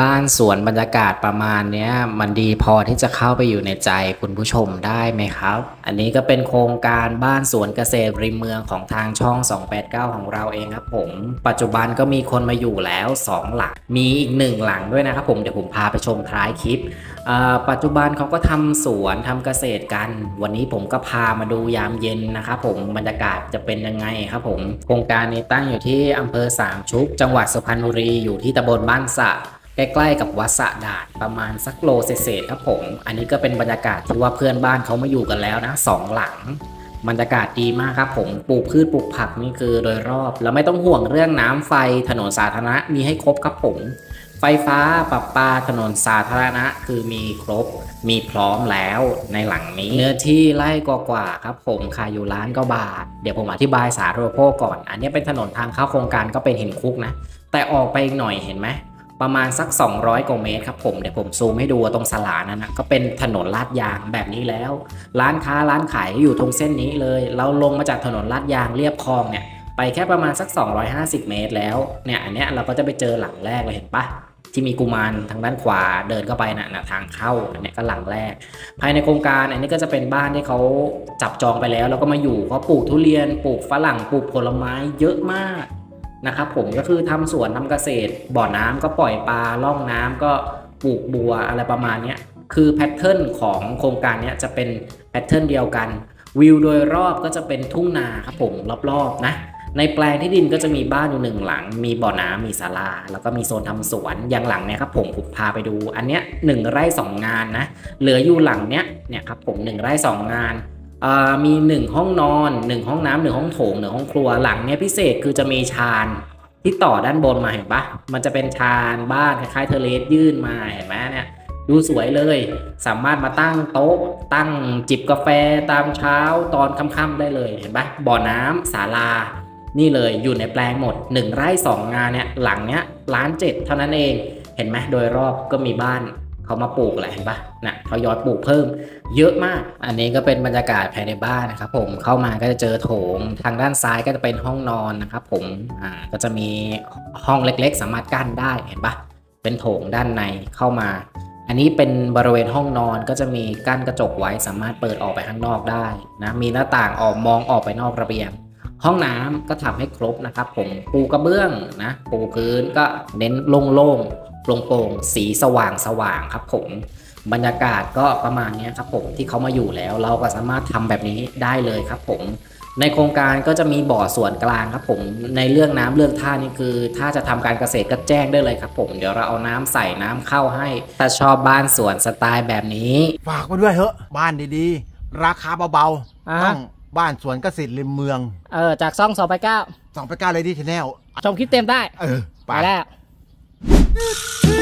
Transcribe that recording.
บ้านสวนบรรยากาศประมาณนี้มันดีพอที่จะเข้าไปอยู่ในใจคุณผู้ชมได้ไหมครับ อันนี้ก็เป็นโครงการบ้านสวนเกษตรริมเมืองของทางช่อง 289 ของเราเองครับผม ปัจจุบันก็มีคนมาอยู่แล้ว 2 หลัง มีอีกหนึ่งหลังด้วยนะครับผม เดี๋ยวผมพาไปชมท้ายคลิป ปัจจุบันเขาก็ทำสวนทำเกษตรกัน วันนี้ผมก็พามาดูยามเย็นนะครับผม บรรยากาศจะเป็นยังไงครับผม โครงการนี้ตั้งอยู่ที่อำเภอสามชุก จังหวัดสุพรรณบุรี อยู่ที่ตำบลบ้านสะ ใกล้ๆกับวัดสะดาดประมาณสักโลเศษครับผม อันนี้ก็เป็นบรรยากาศที่ว่าเพื่อนบ้านเขามาอยู่กันแล้วนะสองหลังบรรยากาศดีมากครับผมปลูกพืชปลูกผักนี่คือโดยรอบ แล้วไม่ต้องห่วงเรื่องน้ำไฟถนนสาธารณะมีให้ครบครับผม ไฟฟ้าประปาถนนสาธารณะคือมีครบ มีพร้อมแล้วในหลังนี้ เนื้อที่ไร่กว่าๆครับผมขายอยู่ล้านก็บาท เดี๋ยวผมอธิบายสาธารณโภคก่อน อันนี้เป็นถนนทางเข้าโครงการก็เป็นเห็นคุกนะ แต่ออกไปอีกหน่อยเห็นไหม ประมาณสัก 200กว่าเมตรครับผมเดี๋ยวผมซูมให้ดูตรงสลานั้นนะก็เป็นถนนลาดยางแบบนี้แล้ว ร้านค้าร้านขายอยู่ตรงเส้นนี้เลย เราลงมาจากถนนลาดยางเรียบคลองเนี่ยไปแค่ประมาณสัก 250 เมตรแล้วเนี่ยอันเนี้ยเราก็จะไปเจอหลังแรกเลยเห็นปะที่มีกุมารทางด้านขวาเดินเข้าไปนะนะทางเข้าอันเนี้ยก็หลังแรก ภายในโครงการอันนี้ก็จะเป็นบ้านที่เขาจับจองไปแล้ว แล้วก็มาอยู่เขาปลูกทุเรียนปลูกฝรั่งปลูกผลไม้เยอะมาก นะครับผมก็คือทำสวนทำเกษตร บ่อน้ำก็ปล่อยปลาล่องน้ำก็ปลูกบัวอะไรประมาณนี้คือ pattern ของโครงการนี้จะเป็น pattern เดียวกัน วิวโดยรอบก็จะเป็นทุ่งนาครับผมรอบๆนะในแปลงที่ดินก็จะมีบ้านอยู่หนึ่งหลัง มีบ่อน้ำมีศาลา แล้วก็มีโซนทำสวนอย่างหลังเนี่ยครับผมผมพาไปดู อันเนี้ยหนึ่งไร่สองงานนะเหลืออยู่หลังเนี้ยเนี่ยครับผมหนึ่งไร่สองงาน อ่ามี1ห้องนอน1ห้องน้ำหนึ่งห้องโถงหนึ่งห้องครัวหลังเนี้ยพิเศษคือจะมีชานที่ต่อด้านบนมาเห็นปะมันจะเป็นชานบ้านคล้ายๆเทเลสยื่นมาเห็นไหมเนี่ยดูสวยเลย สามารถมาตั้งโต๊ะ ตั้งจิบกาแฟตามเช้าตอนค่ำๆได้เลยเห็นปะบ่อน้ำศาลา นี่เลยอยู่ในแปลงหมด 1 ไร่ 2 งานเนี่ยหลังเนี้ยล้านเจ็ดเท่านั้นเอง เห็นไหมโดยรอบก็มีบ้าน เขามาปลูกแหละเห็นปะนะเขายอดปลูกเพิ่ม เยอะมาก อันนี้ก็เป็นบรรยากาศภายในบ้านนะครับผมเข้ามาก็จะเจอโถงทางด้านซ้ายก็จะเป็นห้องนอนนะครับผมอ่าก็จะมีห้องเล็กๆ สามารถกั้นได้เห็นปะเป็นโถงด้านในเข้ามา อันนี้เป็นบริเวณห้องนอนก็จะมีกั้นกระจกไว้สามารถเปิดออกไปข้างนอกได้นะมีหน้าต่างออกมองออกไปนอกระเบียงห้องน้ำก็ทำให้ครบนะครับผมปูกระเบื้องนะปูพื้นก็เน้นโล่งๆ โปร่งๆสีสว่างสว่างๆครับ ผมบรรยากาศก็ประมาณเนี้ยครับผมที่เขามาอยู่แล้วเราก็สามารถทำแบบนี้ได้เลยครับ ผม ในโครงการก็จะมีบ่อส่วนกลางครับ ผมในเรื่องน้ำเรื่องท่านี่คือ ถ้าจะทำการเกษตรก็แจ้งได้เลยครับ ผมเดี๋ยวเราเอาน้ำใส่น้ำเข้าให้ ถ้าชอบบ้านสวนสไตล์แบบนี้ฝากไว้ด้วยเถอะบ้านดีๆ ราคาเบาอ่าๆต้องบ้านสวนเกษตรริมเมือง เออจากซ่องสองไปเก้าสองไปก้าเลยดีชแนลชมคลิปเต็มได้ เออไปแล้ว Woo!